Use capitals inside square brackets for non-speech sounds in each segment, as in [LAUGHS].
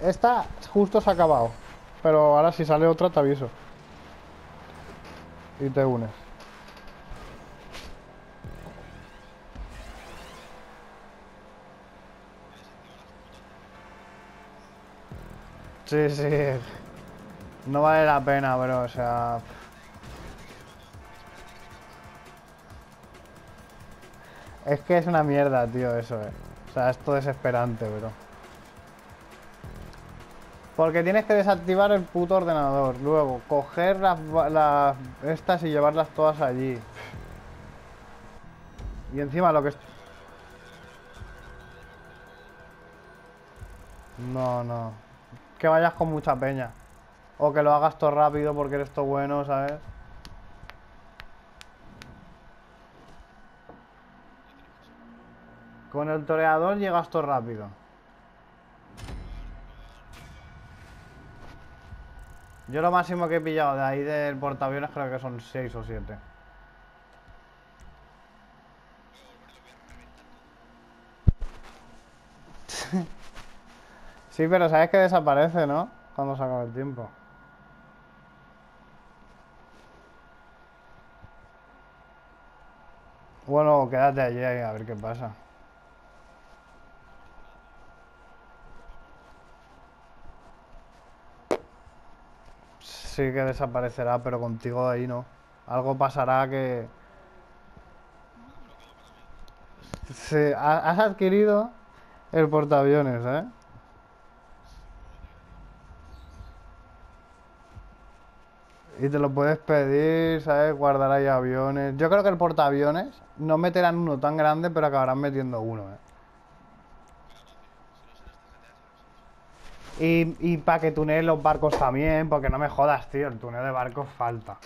Esta justo se ha acabado. Pero ahora si sale otra te aviso. Y te unes. Sí, sí. No vale la pena, bro. O sea... Es que es una mierda, tío, eso, eh. O sea, es todo desesperante, bro. Porque tienes que desactivar el puto ordenador. Luego, coger las, estas y llevarlas todas allí. Y encima lo que... es- No, no. Que vayas con mucha peña. O que lo hagas todo rápido porque eres todo bueno, ¿sabes? Con el toreador llegas todo rápido. Yo lo máximo que he pillado de ahí del portaaviones creo que son 6 o 7. [LAUGHS] Sí, pero sabes que desaparece, ¿no? Cuando se acaba el tiempo. Bueno, quédate allí a ver qué pasa. Sí que desaparecerá, pero contigo ahí no. Algo pasará que... Sí, ha- has adquirido el portaaviones, ¿eh? Y te lo puedes pedir, ¿sabes? Guardar ahí aviones. Yo creo que el portaaviones no meterán uno tan grande, pero acabarán metiendo uno, ¿eh? Y, y para que tuneen los barcos también, porque no me jodas, tío, el tuneo de barcos falta.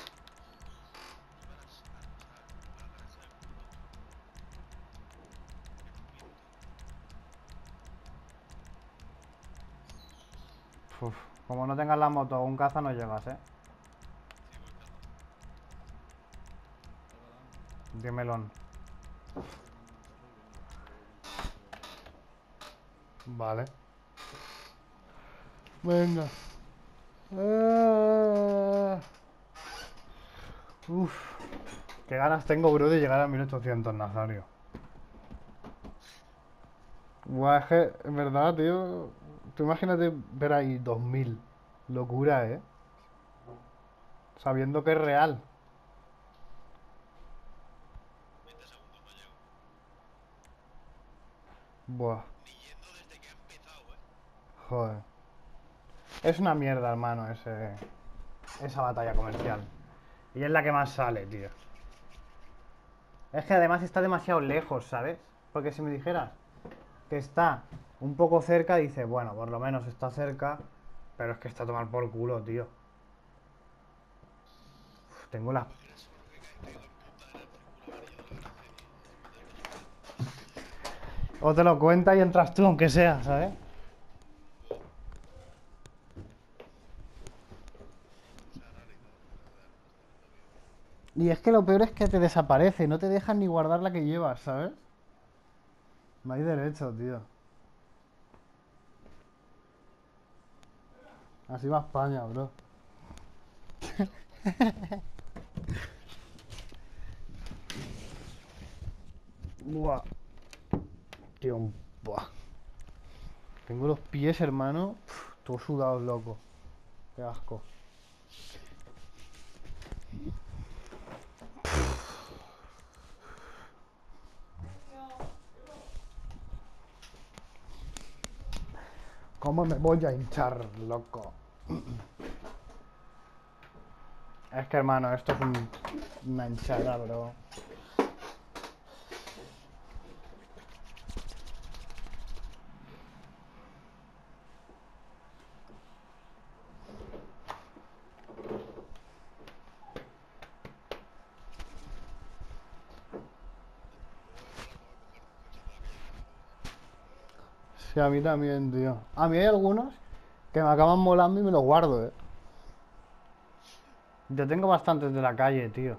Uf, como no tengas la moto o un caza no llegas, ¿eh? Dímelón. Vale. Venga. Ah. Uf. Qué ganas tengo, bro, de llegar a 1800, Nazario. Buah, es que, en verdad, tío. Tú imagínate ver ahí 2000. Locura, ¿eh? Sabiendo que es real. 20 segundos no llego. Buah, joder. Es una mierda, hermano, ese, esa batalla comercial. Y es la que más sale, tío. Es que además está demasiado lejos, ¿sabes? Porque si me dijeras que está un poco cerca, dices, bueno, por lo menos está cerca, pero es que está a tomar por culo, tío. Tengo la... O te lo cuenta y entras tú, aunque sea, ¿sabes? Y es que lo peor es que te desaparece, no te dejan ni guardar la que llevas, ¿sabes? No hay derecho, tío. Así va España, bro. [LAUGHS] Buah. Tío, buah. Tengo los pies, hermano, uf, todos loco. Qué asco. ¿Cómo me voy a hinchar, loco? [CLEARS THROAT] Es que, hermano, esto es un- una hinchada, bro. Sí, a mí también, tío. A mí hay algunos que me acaban molando y me los guardo, eh. Yo tengo bastantes de la calle, tío.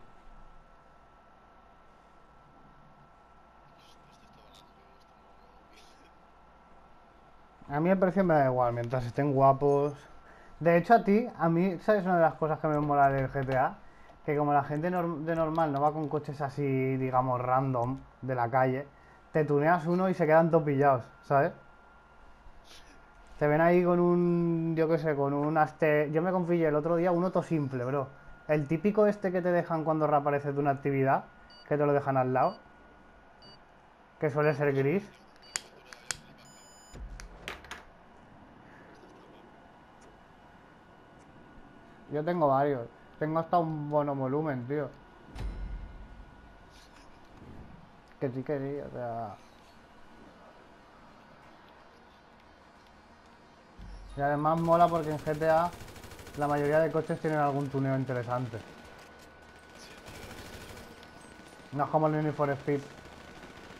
A mí el precio me da igual, mientras estén guapos. De hecho, a ti, a mí, ¿sabes una de las cosas que me mola del GTA? Que como la gente de normal no va con coches así, digamos, random de la calle, te tuneas uno y se quedan todos pillados, ¿sabes? Te ven ahí con un, yo qué sé, con un aste... Yo me confillé el otro día un auto simple, bro. El típico este que te dejan cuando reapareces de una actividad, que te lo dejan al lado, que suele ser gris. Yo tengo varios. Tengo hasta un bono volumen, tío. Que sí que sí, o sea... Y además mola porque en GTA la mayoría de coches tienen algún tuneo interesante. No es como el Need for Speed,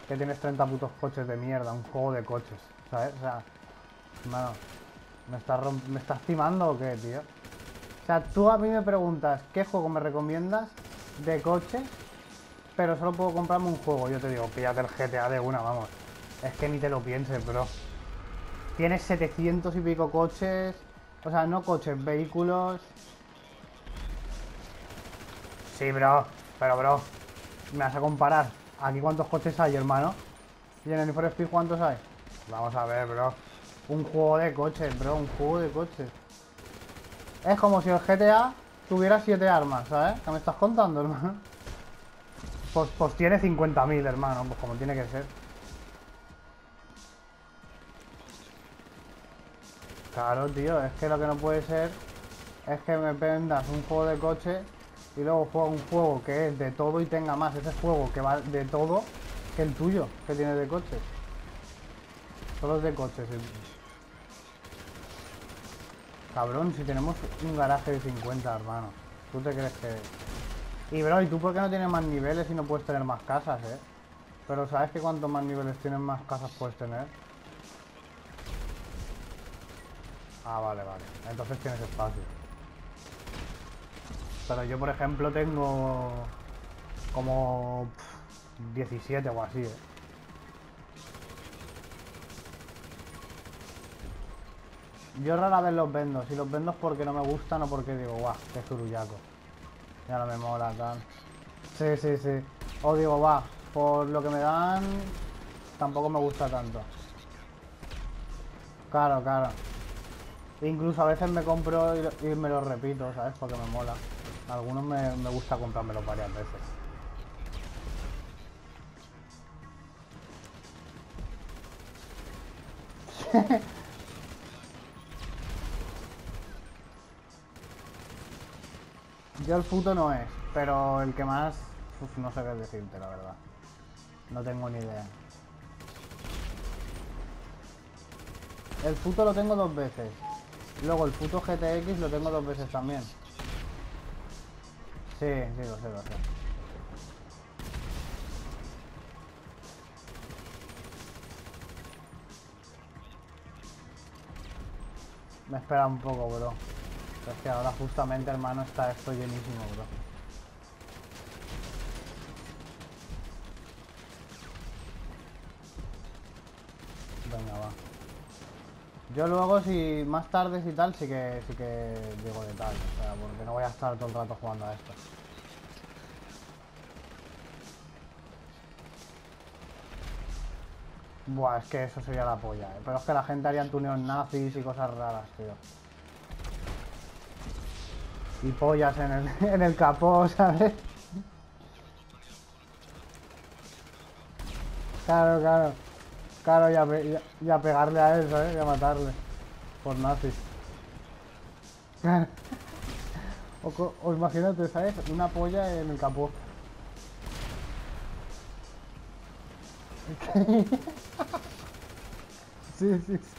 que tienes 30 putos coches de mierda, un juego de coches, ¿sabes? O sea, mano, ¿me estás, ¿me estás timando o qué, tío? O sea, tú a mí me preguntas, ¿qué juego me recomiendas de coches? Pero solo puedo comprarme un juego. Yo te digo, píllate el GTA de una, vamos. Es que ni te lo pienses, bro. Tienes 700 y pico coches. O sea, no coches, vehículos. Sí, bro. Pero, bro, me vas a comparar. Aquí cuántos coches hay, hermano. ¿Y en el for Speed cuántos hay? Vamos a ver, bro. Un juego de coches, bro. Un juego de coches. Es como si el GTA tuviera 7 armas, ¿sabes? ¿Qué me estás contando, hermano? Pues, pues tiene 50.000, hermano. Pues como tiene que ser. Claro, tío, es que lo que no puede ser es que me vendas un juego de coche y luego juego un juego que es de todo y tenga más ese juego que va de todo que el tuyo, que tiene de coches. Solo es de coches. el- Cabrón, si tenemos un garaje de 50, hermano. ¿Tú te crees que...? Y bro, ¿y tú por qué no tienes más niveles y no puedes tener más casas, eh? Pero ¿sabes que cuanto más niveles tienes, más casas puedes tener? Ah, vale, vale. Entonces tienes espacio. Pero yo, por ejemplo, tengo como pff, 17 o así, ¿eh? Yo rara vez los vendo. Si los vendo es porque no me gustan o porque digo, guau, qué zurullaco. Ya no me mola, tal. Sí, sí, sí. O digo, va, por lo que me dan, tampoco me gusta tanto. Claro, claro. Incluso a veces me compro y, lo- me los repito, ¿sabes? Porque me mola. Algunos me, me gusta comprármelos varias veces. [LAUGHS] Yo el puto no es, pero el que más... no sé qué decirte, la verdad. No tengo ni idea. El puto lo tengo dos veces. Luego el puto GTX lo tengo dos veces también. Sí, sí, lo sé, lo sé. Me espera un poco, bro. Es que ahora justamente, hermano, está esto llenísimo, bro. Venga, va. Yo luego, si más tarde y tal, sí que, sí que llego de tal. O sea, porque no voy a estar todo el rato jugando a esto. Buah, es que eso sería la polla, ¿eh? Pero es que la gente haría tuneos nazis y cosas raras, tío. Y pollas en el, [LAUGHS] en el capó, ¿sabes? Claro, claro. Claro, y a, pe- y a- pegarle a él, ¿sabes? Y a matarle. Por nazis. [LAUGHS] O, o imagínate, ¿sabes? Una polla en el capó. [LAUGHS] Sí, sí. sí.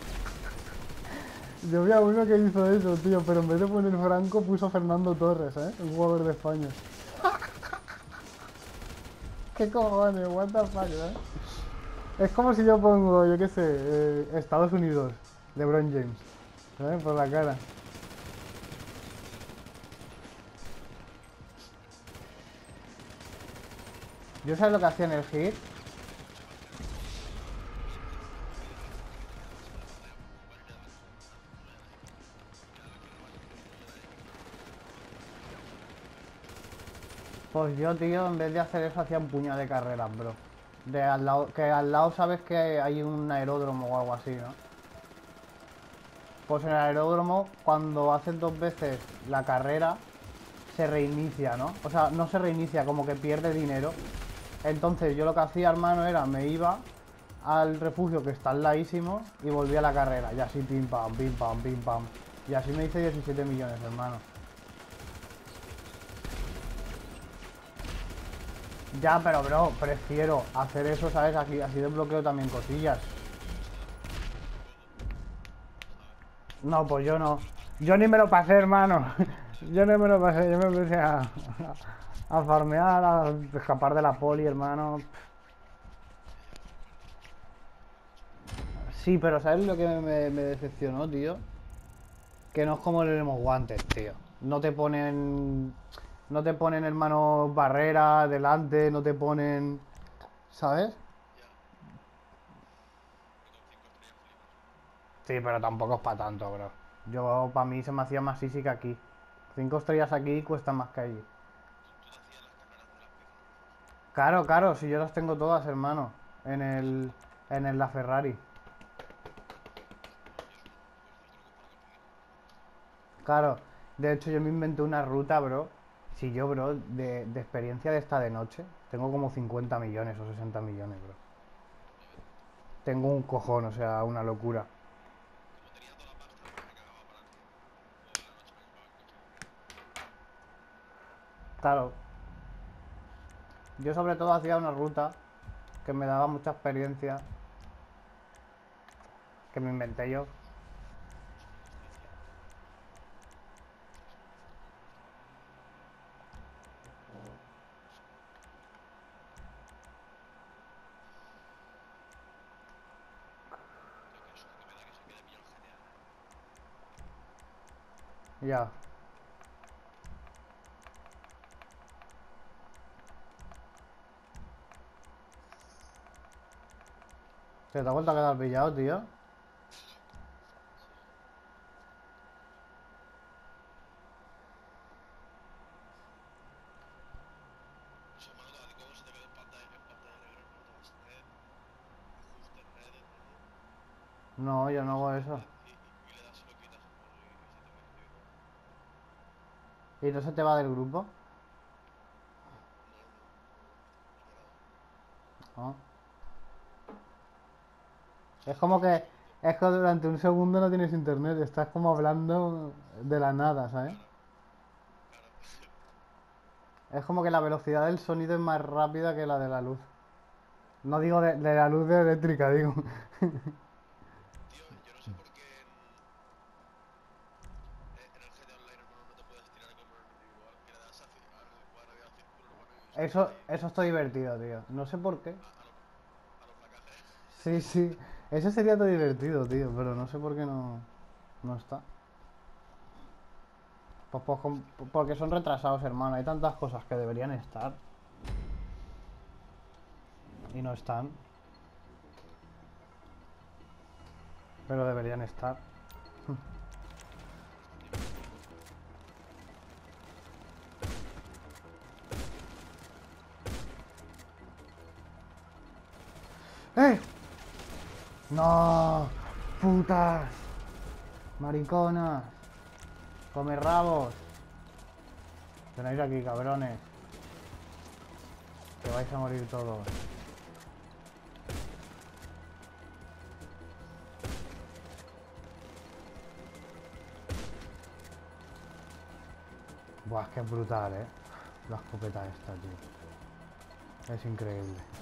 Yo vi a uno que hizo eso, tío, pero en vez de poner Franco puso Fernando Torres, ¿eh? Un jugador de España. [LAUGHS] ¿Qué cojones? What the fuck, ¿eh? Es como si yo pongo, yo qué sé, eh, Estados Unidos, LeBron James. ¿Sabes? Por la cara. ¿Yo sabes lo que hacía en el hit? Pues yo, tío, en vez de hacer eso hacía un puño de carreras, bro. De al lado, que al lado sabes que hay un aeródromo o algo así, ¿no? Pues en el aeródromo, cuando haces dos veces la carrera, se reinicia, ¿no? O sea, no se reinicia, como que pierde dinero. Entonces yo lo que hacía, hermano, era me iba al refugio que está al ladísimo y volvía a la carrera. Y así pim pam, pim pam, pim pam. Y así me hice 17 millones, hermano. Ya, pero bro, prefiero hacer eso, ¿sabes? Aquí, así desbloqueo también cosillas. No, pues yo no. Yo ni me lo pasé, hermano. [LAUGHS] Yo ni me lo pasé, yo me empecé a, a farmear, a escapar de la poli, hermano. Sí, pero ¿sabes lo que me, decepcionó, tío? Que no es como el Emo Guantes, tío. No te ponen. No te ponen, hermano, barrera delante, no te ponen. ¿Sabes? Sí, pero tampoco es para tanto, bro. Yo, para mí, se me hacía más easy que aquí. Cinco estrellas aquí cuestan más que allí. Claro, claro, si yo las tengo todas, hermano. En el. En el la Ferrari. Claro, de hecho yo me inventé una ruta, bro. Si yo, bro, de, de experiencia de esta de noche, tengo como 50 millones o 60 millones, bro. Tengo un cojón, o sea, una locura. Claro. Yo sobre todo hacía una ruta que me daba mucha experiencia. Que me inventé yo. Tío, qué susto me da que se quede pillado el GTA. Ya. ¿Se te ha vuelto a quedar pillado, tío? Eso, mano, cada cinco se te queda en pantalla, en pantalla negra, no te vas a hacer. Ajuste en redes, ¿no? No, yo no hago eso. Y, y, y le das y lo quitas. por- y- y se te ve, se te ve. ¿Y no se te va del grupo? Es como que... Es que durante un segundo no tienes internet, estás como hablando de la nada, ¿sabes? Es como que la velocidad del sonido es más rápida que la de la luz. No digo de, la luz eléctrica, digo. [LAUGHS] Tío, yo no sé por qué en, eh, en el GTA Online, hermano, no te puedes tirar como en el individual. Que le das a, ci- al cuadrado y al círculo, hermano, y se Eso, eso está divertido, tío. No sé por qué. Sí, sí. Eso sería todo divertido, tío, pero no sé por qué no, no está. Pues, pues porque son retrasados, hermano. Hay tantas cosas que deberían estar. Y no están. Pero deberían estar. ¡No! ¡Putas! ¡Mariconas! ¡Come rabos! Tenéis aquí, cabrones. Que vais a morir todos. Buah, es que es brutal, eh. La escopeta esta, tío. Es increíble.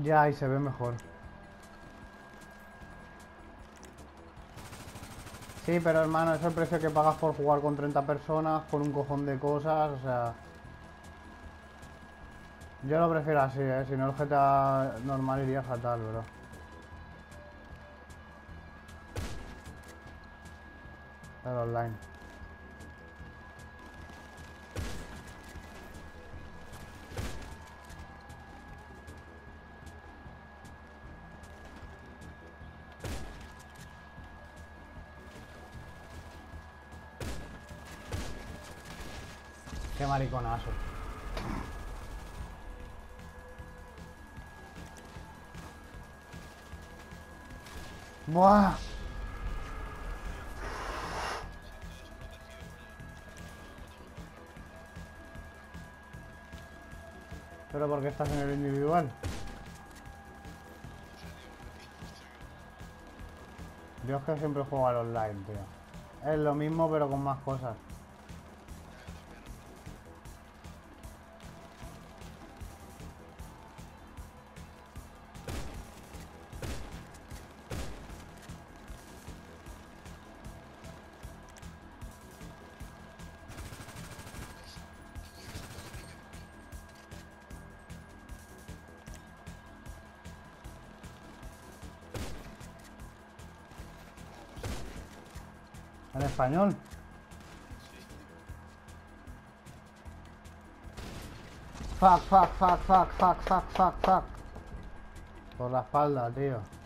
Ya, ahí se ve mejor. Sí, pero hermano, es el precio que pagas por jugar con 30 personas, con un cojón de cosas, o sea... Yo lo prefiero así, ¿eh? Si no, el GTA normal iría fatal, bro. El online. Qué mariconazo. Buah. ¿Pero por qué estás en el individual? Yo es que siempre juego al online, tío. Es lo mismo pero con más cosas. En español. Fuck, fuck, fuck, fuck, fuck, fuck, fuck, fuck. Por la espalda, tío.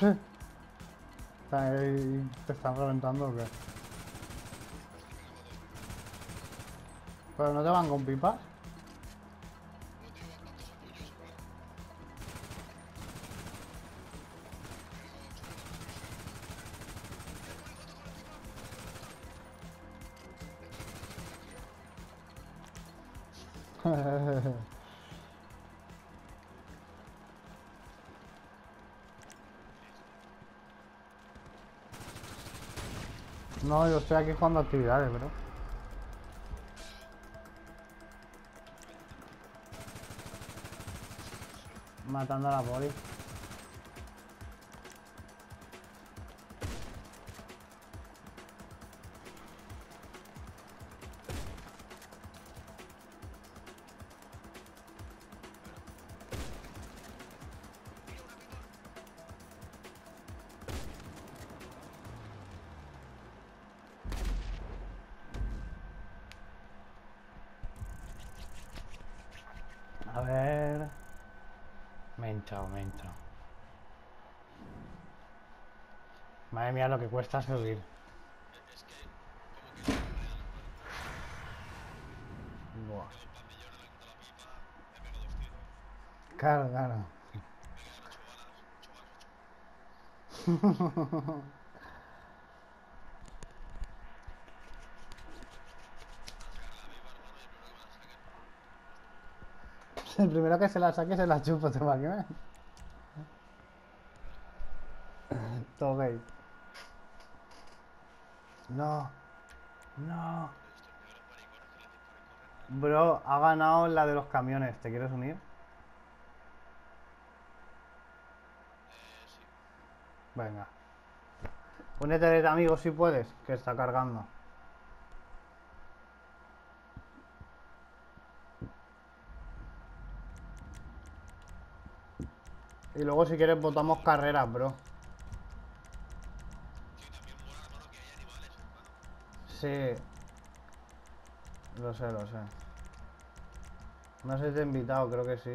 ¿Te están reventando o qué? ¿Pero no te van con pipas? No, yo estoy aquí jugando actividades, bro. Matando a la poli. Lo que cuesta subir. Buah. Claro, claro. [LAUGHS] El primero que se la saque se la chupo, te va a quemar. Todo gay. No. No. Bro, ha ganado la de los camiones. ¿Te quieres unir? Venga. Únete de amigos si puedes, que está cargando. Y luego si quieres votamos carreras, bro. Sí, también mola, hermano, que hay animales, hermano. Sí. Lo sé, lo sé. No sé si te he invitado, creo que sí.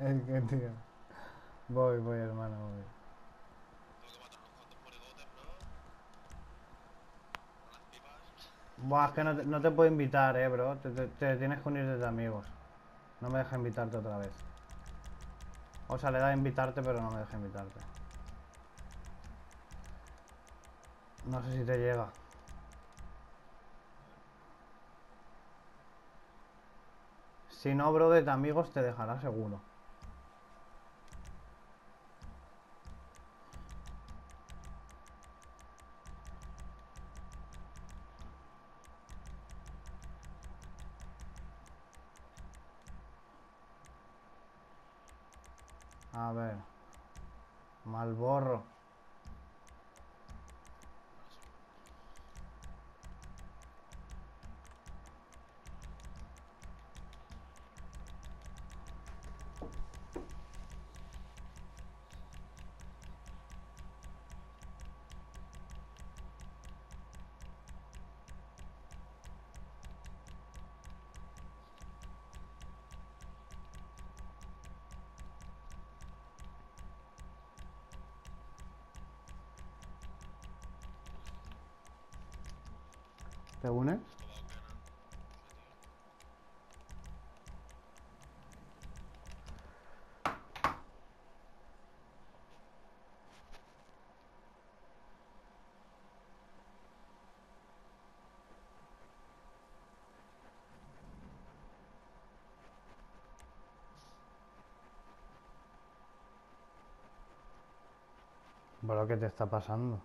es que, tío. Voy, voy, hermano, voy. Tengo que matar unos cuantos monigotes, bro. Con las pipas. Buah, es que no te, no te puedo invitar, eh, bro. Te, tienes que unir desde amigos. No me deja invitarte otra vez. O sea, le da a invitarte, pero no me deja invitarte. No sé si te llega. Si no, bro, de amigos te dejará seguro. A ver. Malborro. Bro, ¿qué te está pasando?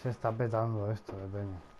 Se está petando esto de peña.